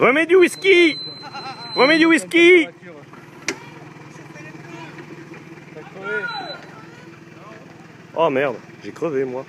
Remets du whisky Remets du whisky Oh merde, j'ai crevé moi.